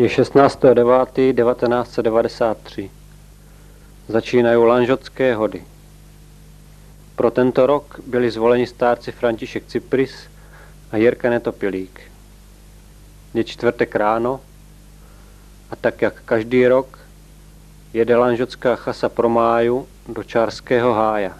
Je 16.9.1993. Začínají lanžotské hody. Pro tento rok byli zvoleni stárci František Cypris a Jirka Netopilík. Je čtvrtek ráno a tak jak každý rok jede lanžotská chasa pro máju do Čárského hája.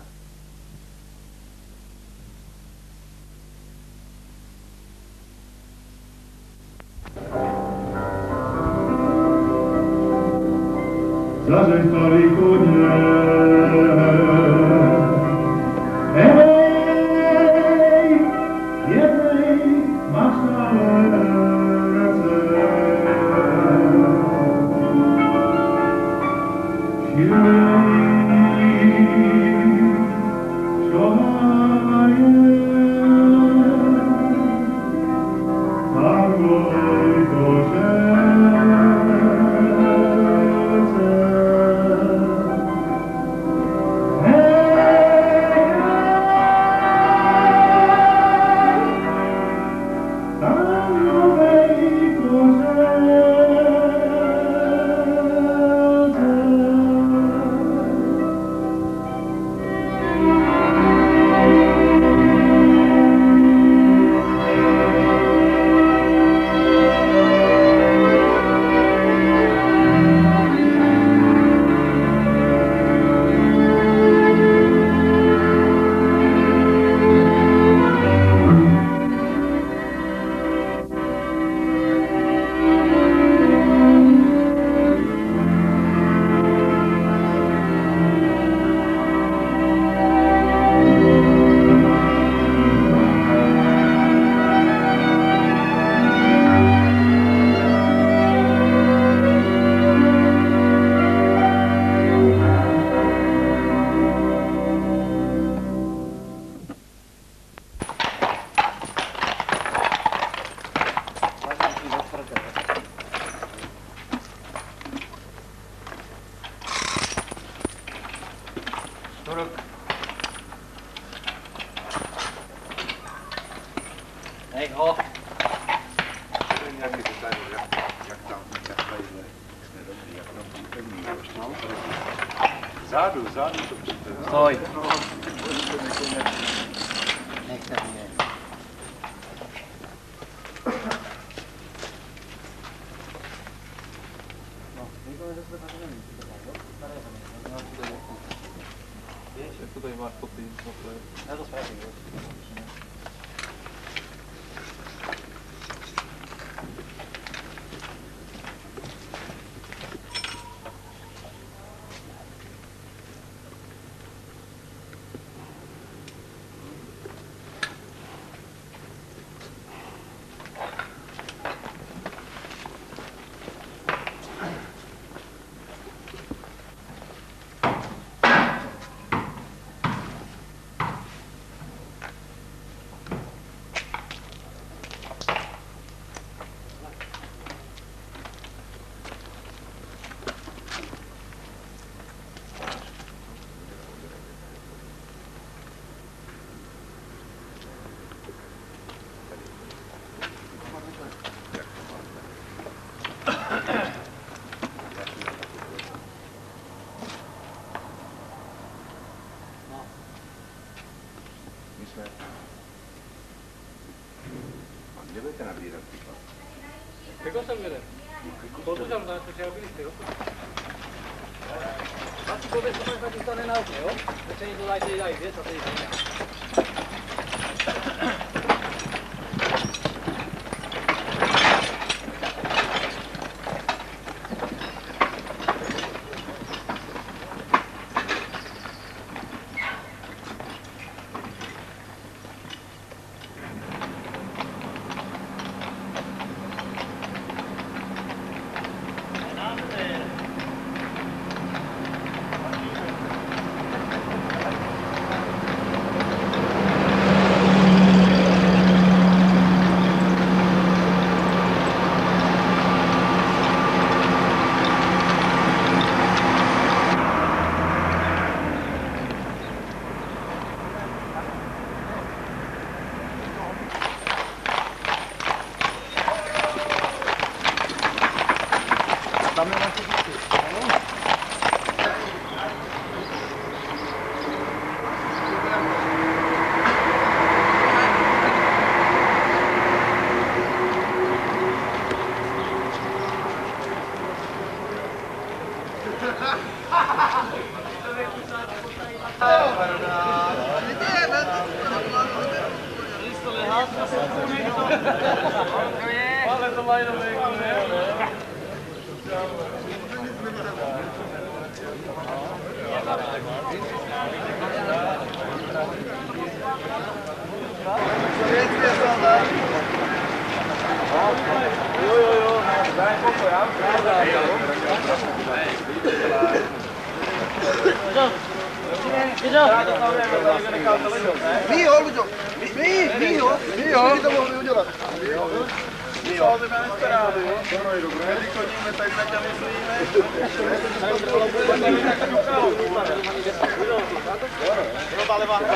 la gente maar goed, die is nog... Ja. Zaraz się robiliście, Patrzcie, powiedz, co Państwo napisane na oknie, o? Znaczy nie dodajcie i dajcie, co to jest. Mi olacak? Mi, mi, mi yok. Mi yok. Mi yok. Mi yok. Čo by mene strávil? Vždy chodíme tak, tak a myslíme. Jo, ale vám to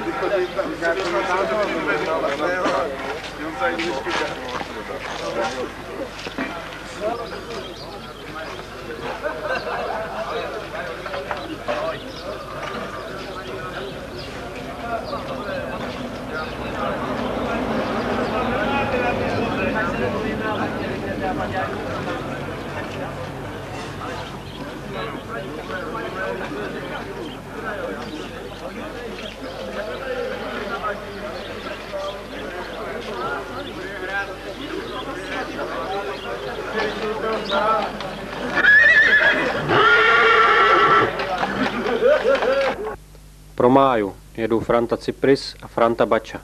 Vždy chodím tak, jak to mám to vůbec, ale to je hlavně. Jom tady vždycky tak. Pro máju jedou Franta Cipris a Franta Bača.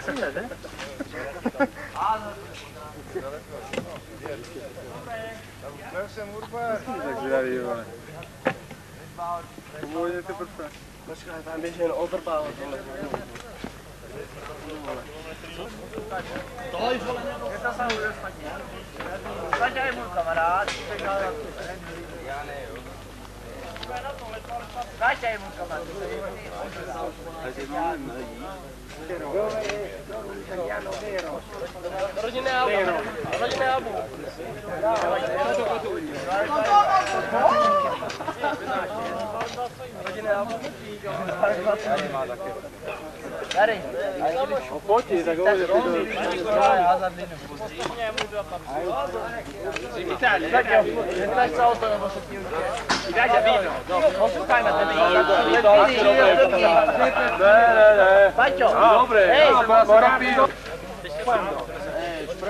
Je to věc ne, ne? Já jsem urba. Tak zvědavý, vole. Původně ty prce. Počkej, tam běží jen odrbávat. Rodinné album. Rodziny Abu. Rodziny Abu. Tady. Pojď, tak ho Nestaš sa o to, nebo sa ti udeje. Dajte víno. Poslúchaj ma, ten víno. Ne, ne, ne. Paťo. Dobre. Hej, porobí to.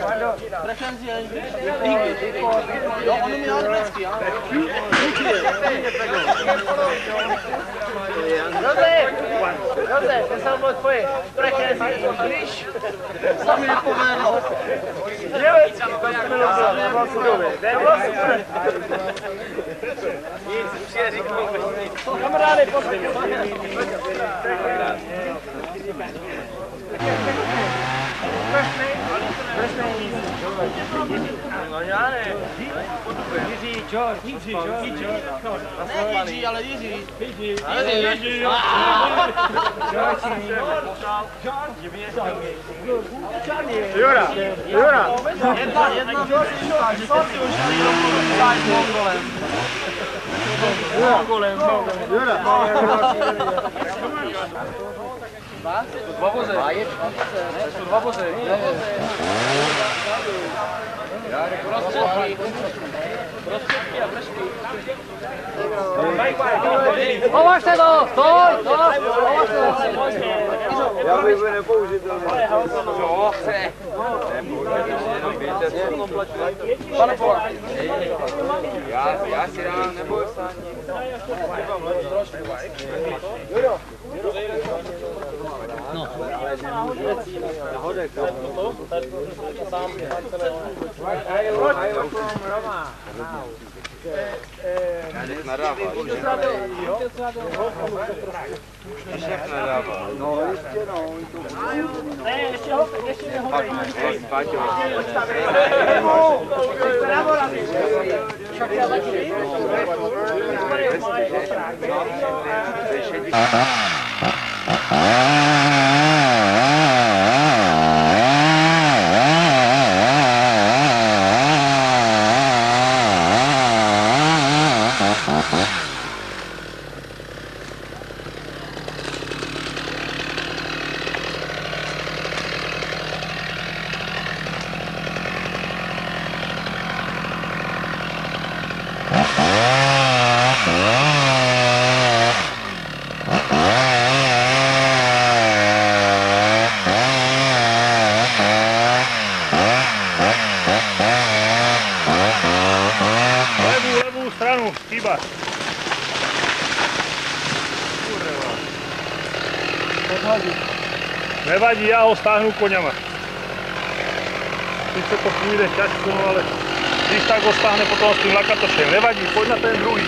Quando... Sprechen Sie Englisch? Ja, ohne mir alle Metzger. Josef, Josef, pensavo a voi. Sprechen Sie Englisch? Sami il poverlo. Jevec, me lo so, non posso dove. Non posso pure. Niente, ci è ricco. Camerale, posso dire. First name? Easy, George. Easy, George. Easy, George. Easy, ale easy. Easy. Easy. George. Jura, Jura. Jedna, jedna. George i Jura. Socjusz. Daj z Mongolem. Mongolem, Mongolem. Jura. Jura. Dva vozy. To jsou dva vozy. Prostředky. Prostředky a vršky. Považte to! Stoj! Stoj! Já bych byl nepoužitelný. Pane Pola. Já, já si dám nebo sám. No, ještě no. Ne, ještě ho, ještě ho. Pak ne, Ah. Nevadí, já ho stáhnu koněma. Sice to půjde těžko, ale když tak ho stáhne potom s tím lakatošem. Nevadí, pojď na ten druhý.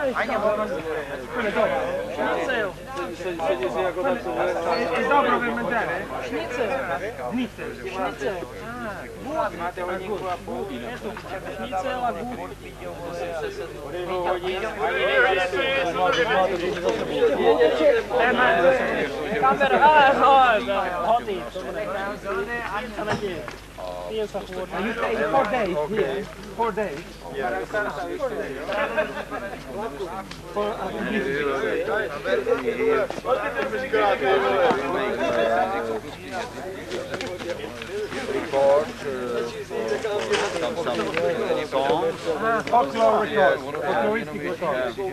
Schnitzel. Jest. Schnitzel. Schnitzel. Schnitzel. Schnitzel a gut. Four days. Four days. Report. Uh, tam samozřejmě song. Folklorical, folkloristical song.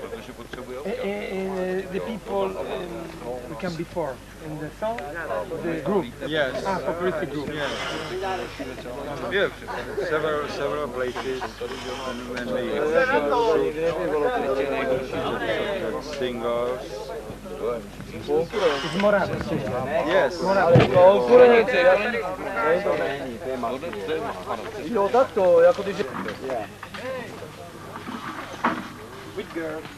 Protože potřebuje občas. the people um, came before in the song, the group. Yes. Ah, populistic group. Yes. Yeah, several several places and singers. Yes. Morawy. Yeah. With girls.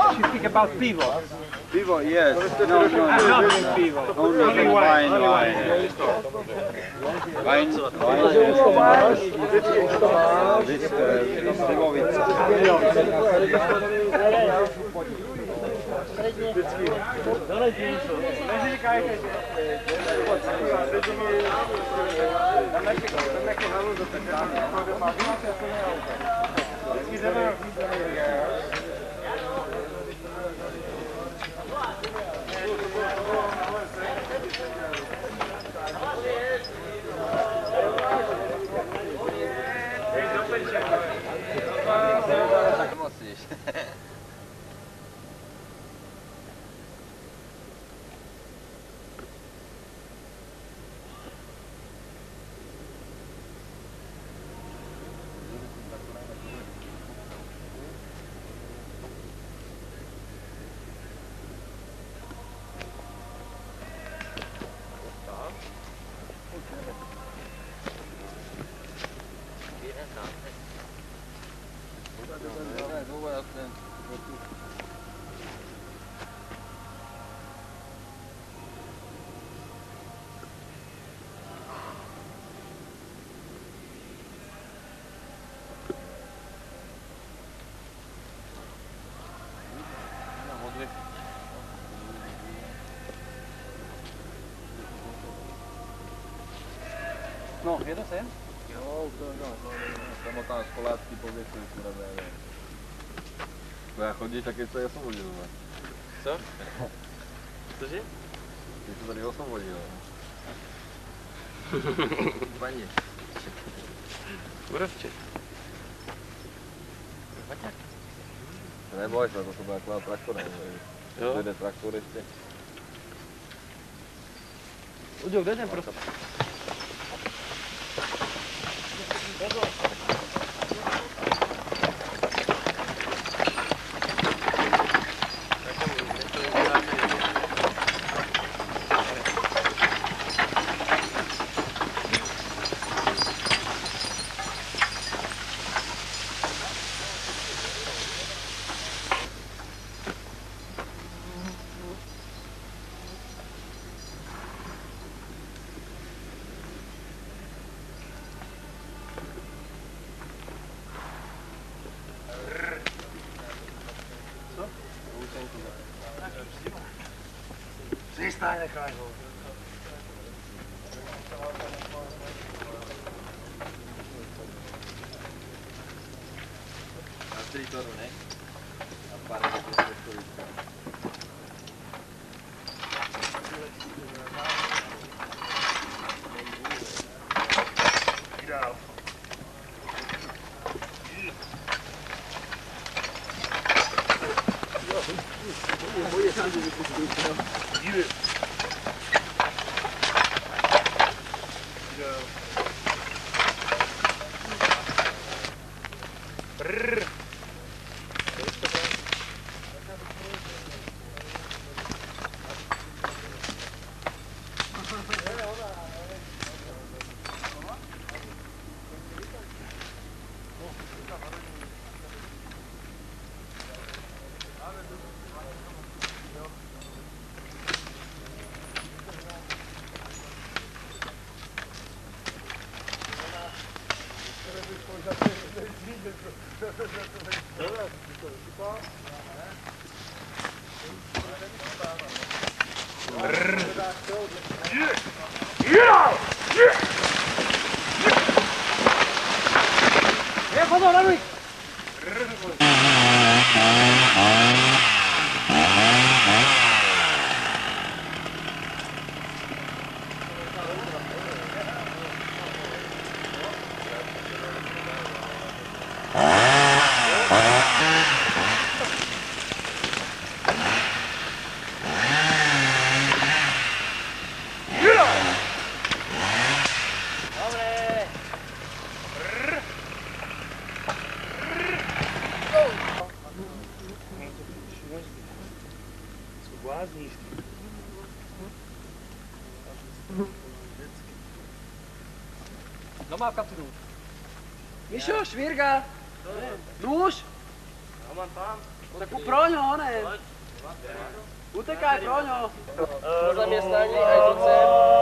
You speak about Vivo. Vivo, yes. No, no, no. no. Only wine, wine. Wine, wine, No, je to sem? Jo, to je to jo. Samotná školácký pověci, kurva, ne. To já no, chodí tak je to jasno ne? Co? Cože? Ty to tady osvobodil, ne? Paní. Kurovče. Paťák. Neboj se, to jsou taková traktora. Jo. Jde traktor ještě. Uděl, kde ten prostor? appropriate. Slyšel, švírka? Nůž? Tak proňo, ne? Utekaj, proňo. Zaměstnání, ajduce.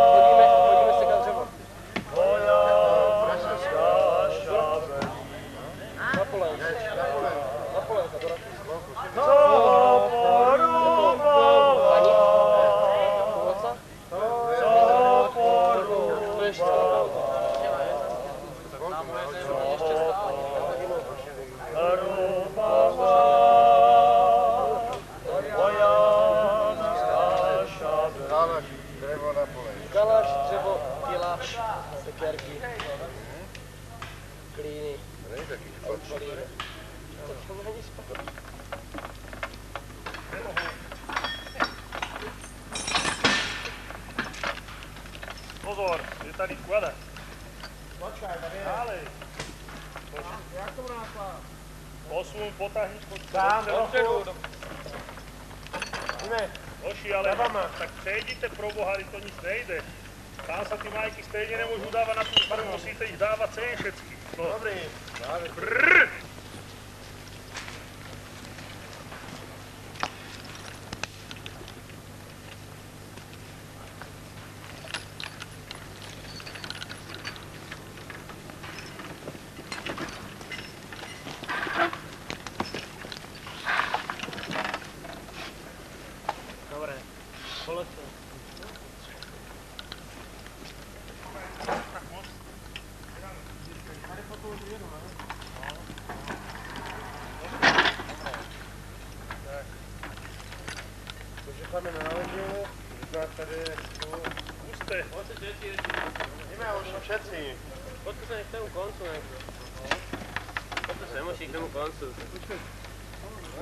Pojďte sem, až k tomu koncu.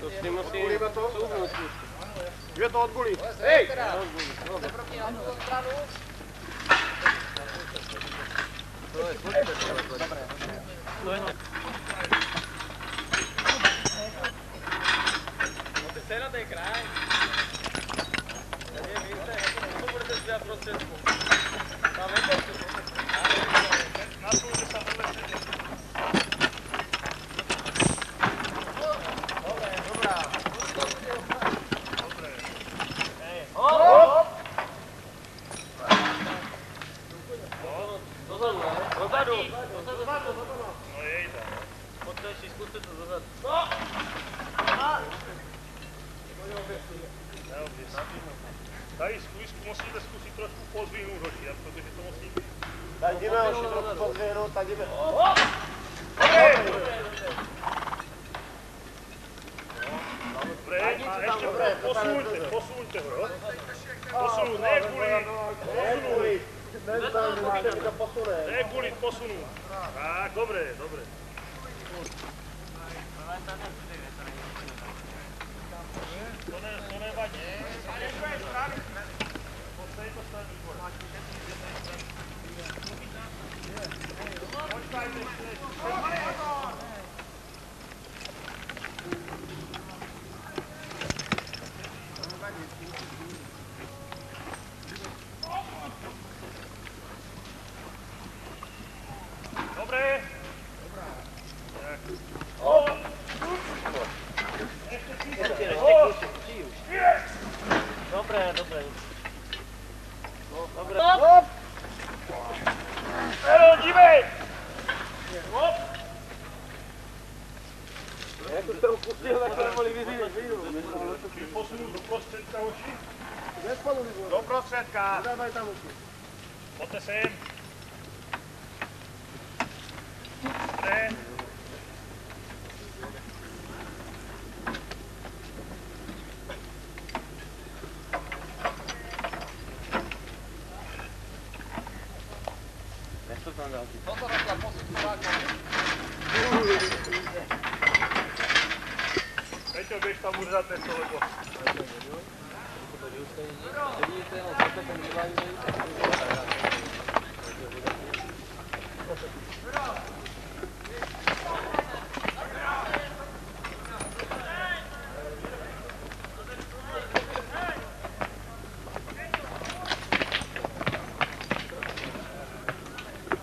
To s tím musí souznost. Kde to odbulí? Hej! Jste proti na tu stranu? To je, pojďte to. Dobré, dobré. cena de kraj. Tady je víte, to budete dělat pro cestku. Tam je to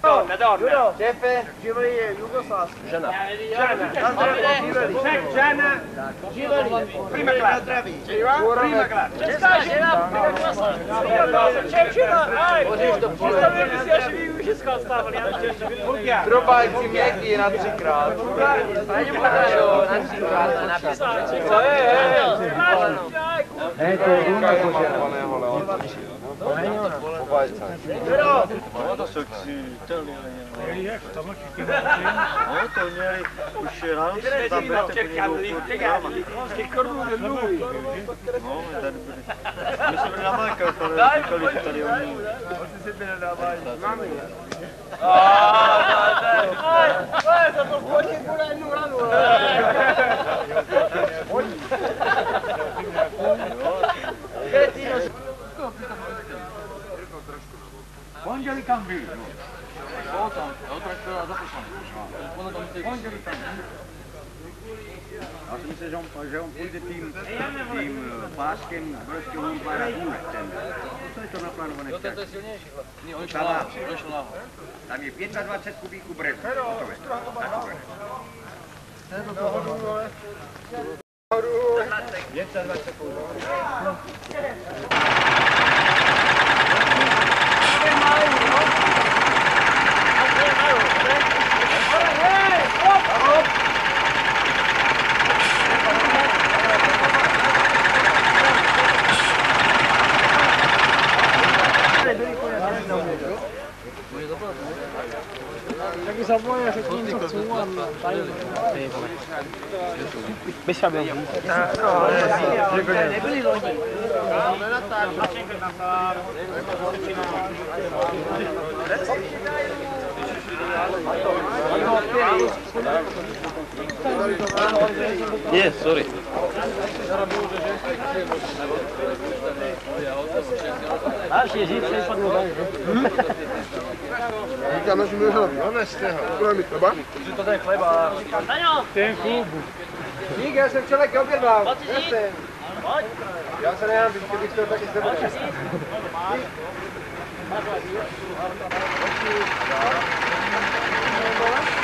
Donne, donne. Jeppe, Giulia, Jugoslavia. Gianna. Gianna. Gianna. Gianna. Žena. Živeli. Prima class. Prima class. Česká žena. Čečina. Aj. Představujeme si, až vy už česká stávali. Drobajci měkký na třikrát. Co je, nositelji. Otonjeli u širalcu, da bete bilo kod nama. No, da ne bili. Mi smo bili na majka, pa ne se bili na majka. Mami. Aaaa, da, da. Aj, gura jednu. Kam byl? Jo, tam, jo, tak to je zaposlaný. Pondělí tam. Já si myslím, že on, že on půjde tím, tím eh, páskem prostě on pár hůl, ten. Co je to naplánované? Jo, to je silnější. Ne, on šel Tam, nahoru, on šel nahoru. tam je 25 kubíků brevu. Hotové. Takové. Taky zavolej a řekni Sä voi se kiinnostaa vuonna tai ei voi. Missä me on? Yes, sorry. Ah, j'ai essayé de pas de že mi hlavně, no neste ho. Bude mi chleba? To je chleba. Taňo! Ten klubu. Dík, já jsem člověk obědval. Já se nechám, vždycky bych chtěl taky sebe. Klapka!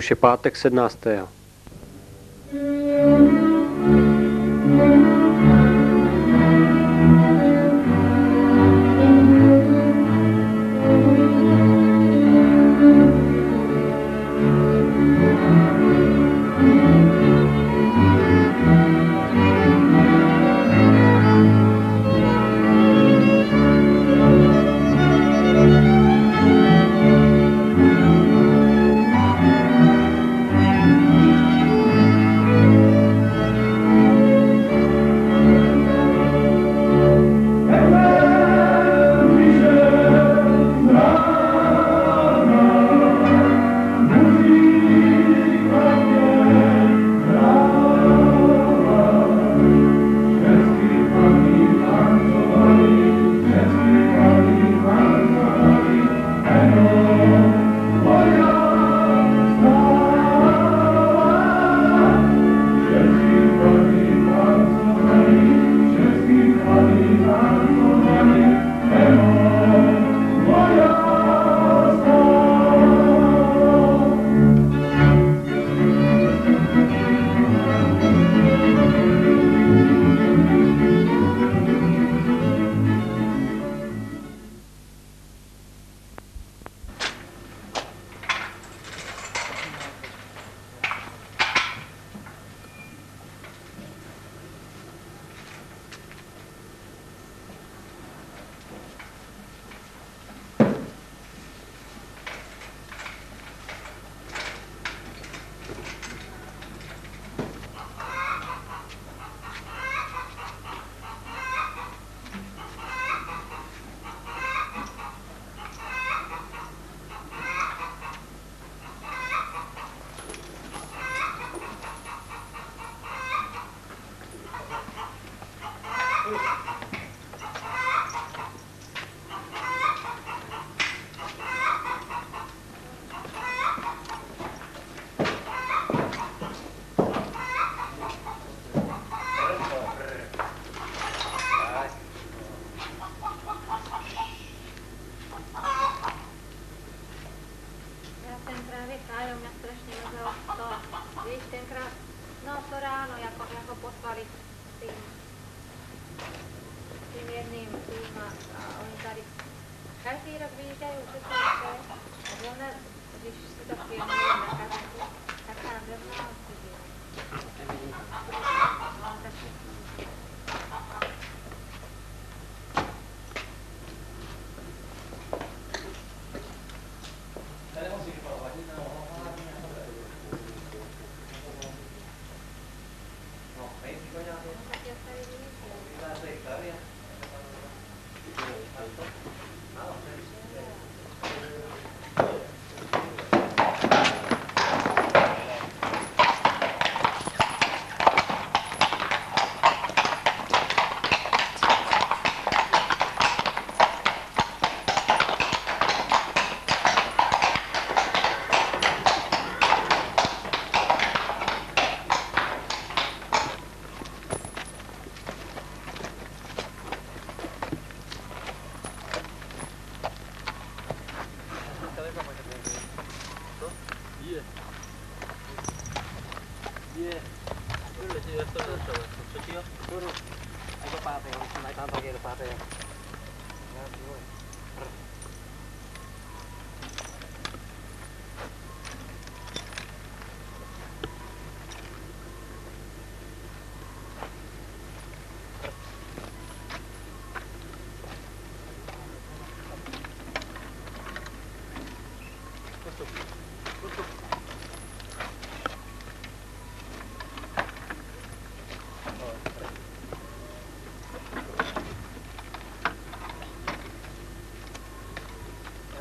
Už je pátek 17.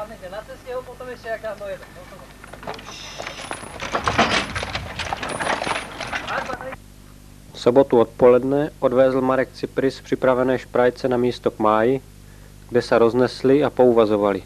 Je na cestě, ho potom ještě jak tam dojede. V sobotu odpoledne odvézl Marek Cypris připravené šprajce na místo k máji, kde se roznesli a pouvazovali.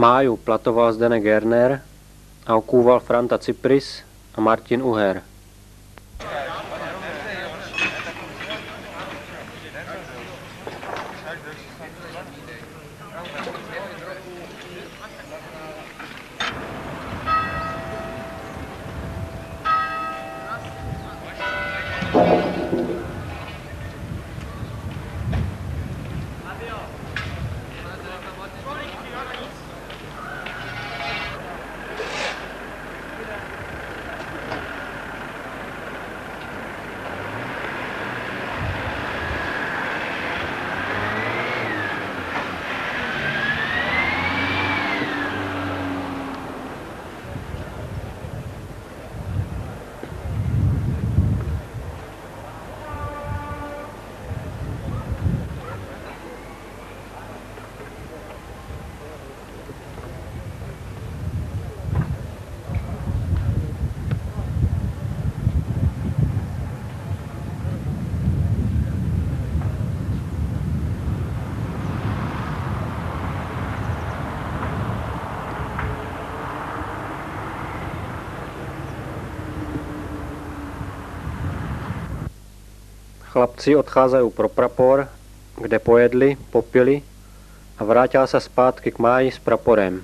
Máju platoval Zdenek Gerner a okůval Franta Cypris a Martin Uher. Chlapci odcházejí pro prapor, kde pojedli, popili a vrátila se zpátky k máji s praporem.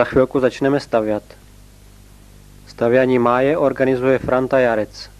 za chvilku začneme stavět. Stavění máje organizuje Franta Jarec.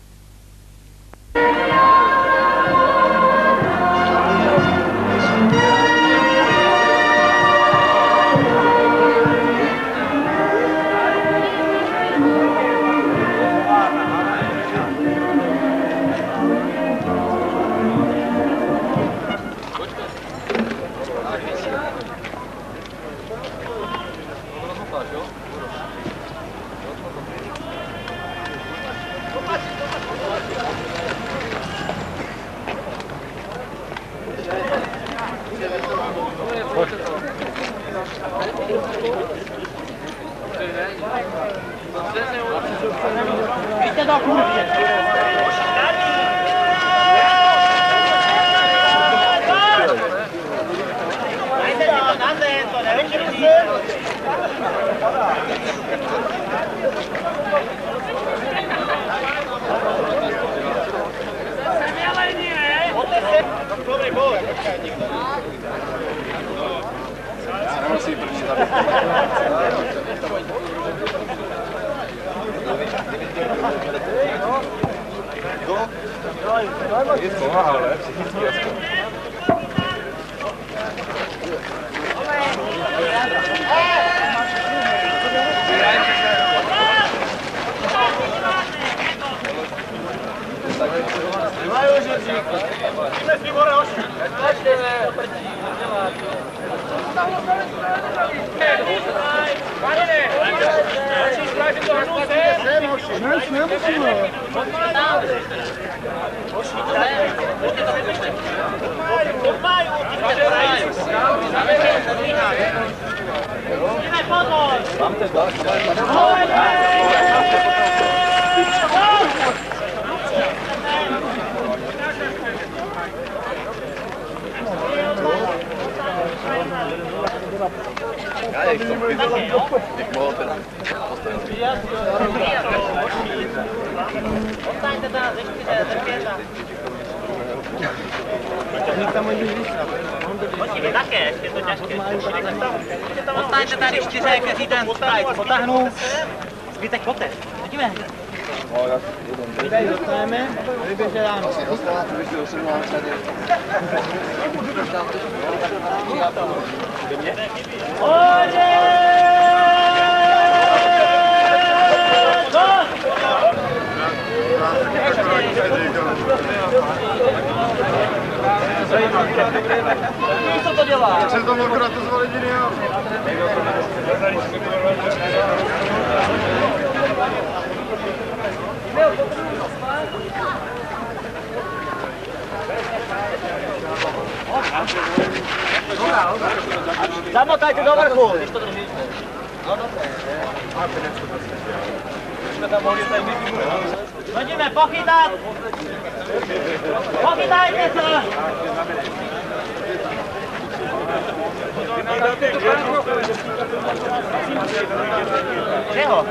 Co to dělá? Jak se to demokratizovali diniál? Thank you. Zamotajte do vrchu! Když. No. Hodíme pochytat! Pochytajte se! Čeho?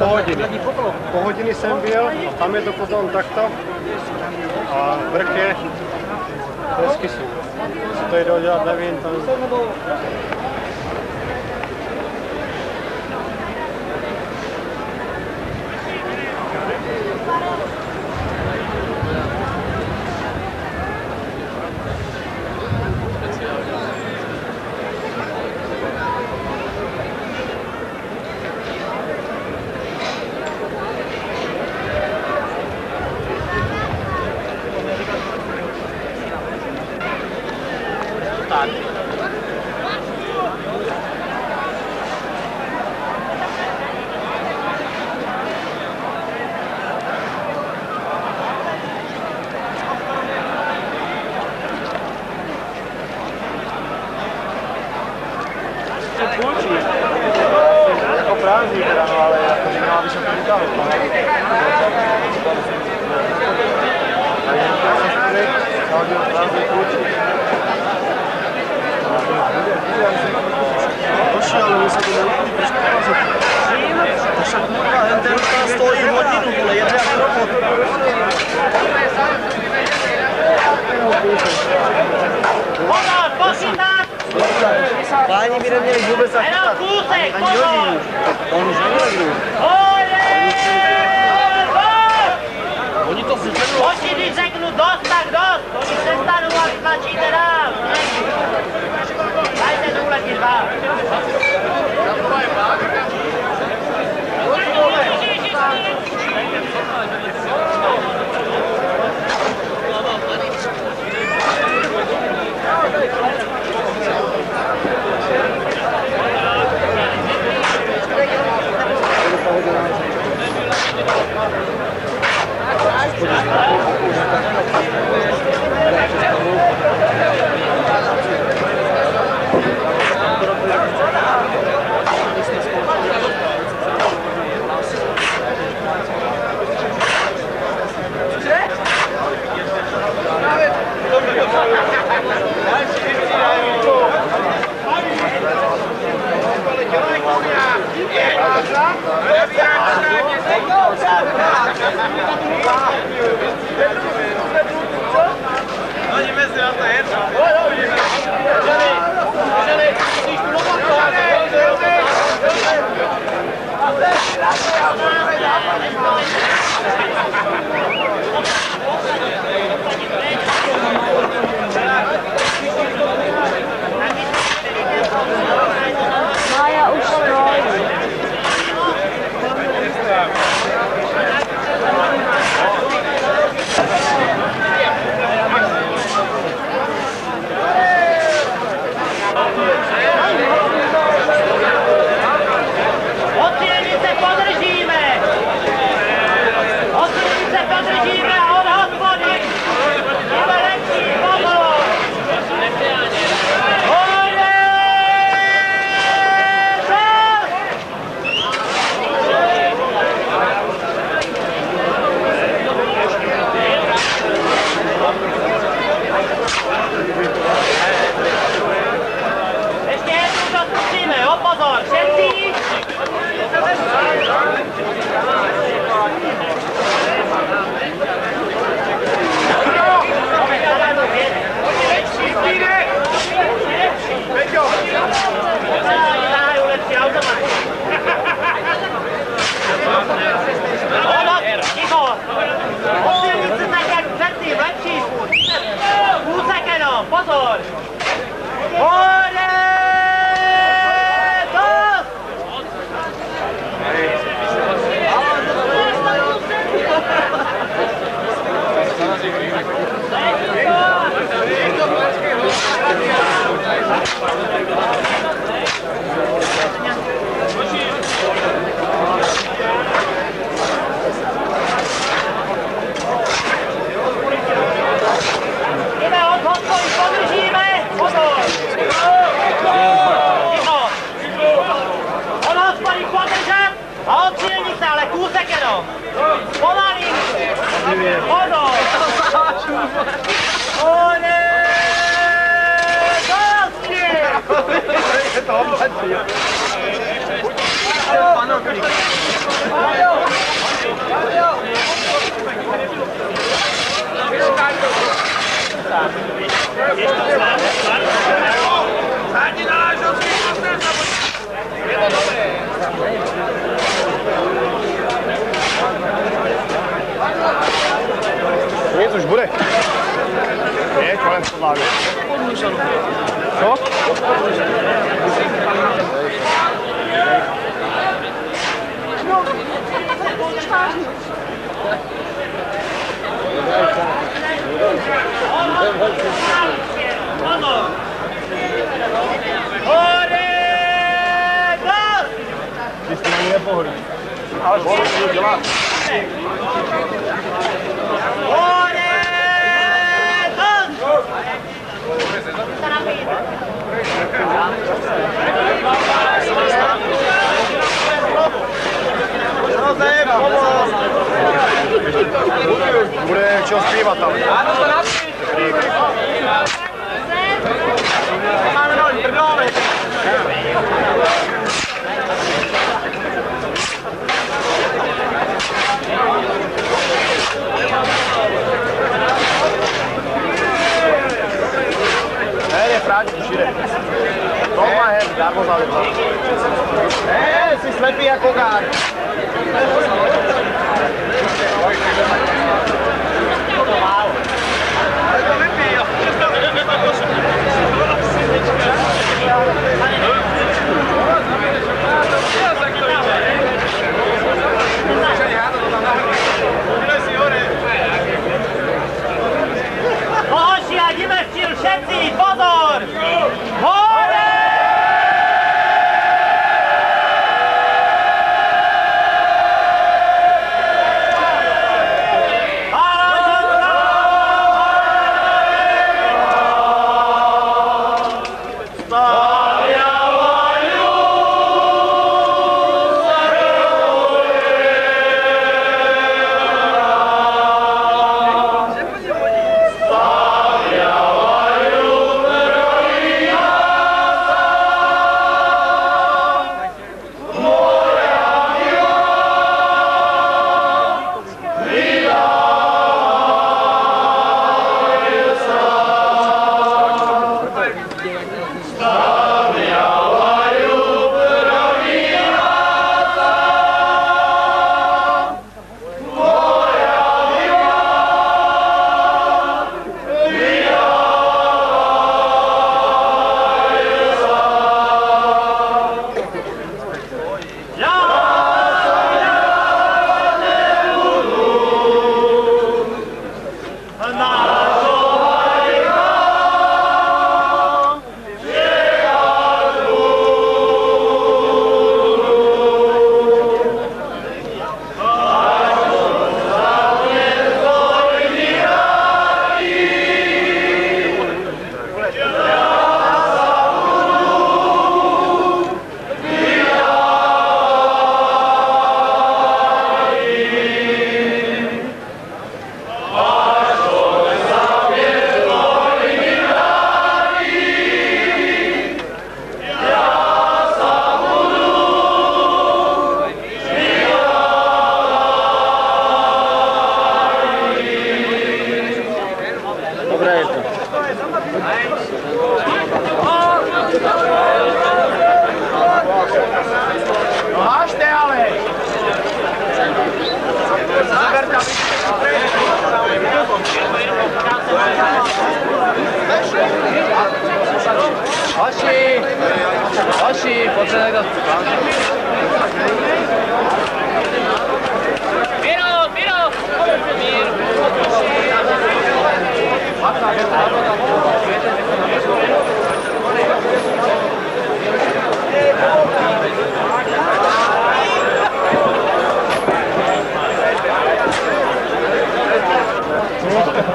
po hodiny. Po hodiny jsem byl, tam je to potom takto a vrch je hezky jsou. To je udělat, nevím, tam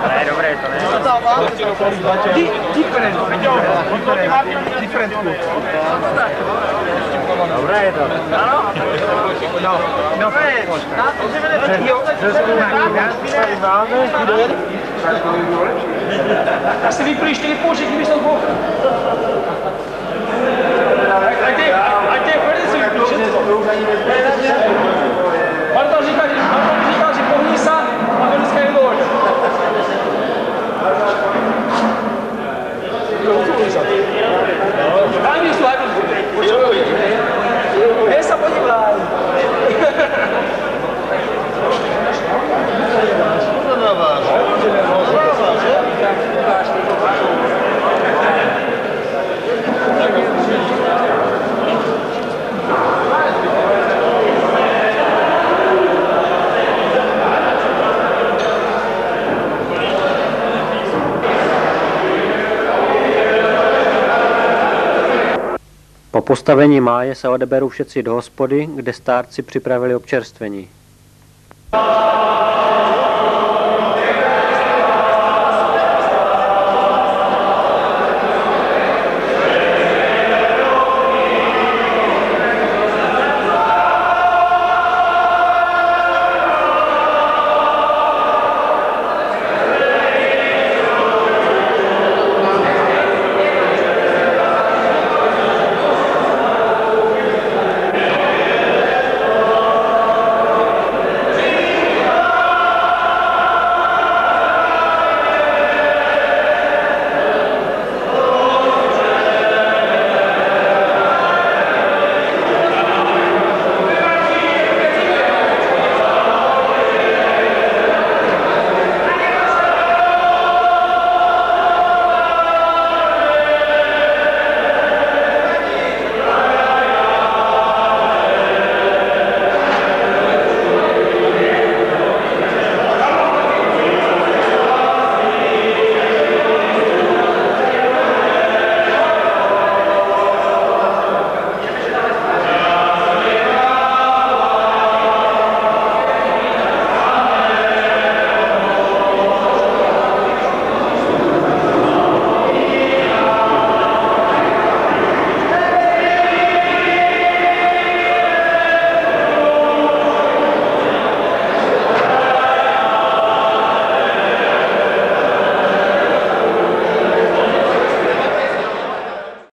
Ne, dobré to ne. Di- different. Different. Different food. Dobré je to. No, no to je. Jo, Tady máme, kdo je? Já si vyplíš ty použít, kdyby jsem mohl. Ať je, ať je první si vyplíš. Bartal říká, že, Bartal říká, že pohní se a byl Skyward. Tam je slajdu. Počkej. Hej, se podívej. To na vás. To na vás, jo? Po postavení máje se odeberou všetci do hospody, kde stárci připravili občerstvení.